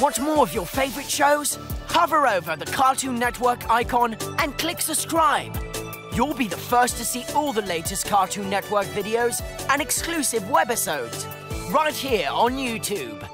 Want more of your favorite shows? Hover over the Cartoon Network icon and click subscribe. You'll be the first to see all the latest Cartoon Network videos and exclusive webisodes right here on YouTube.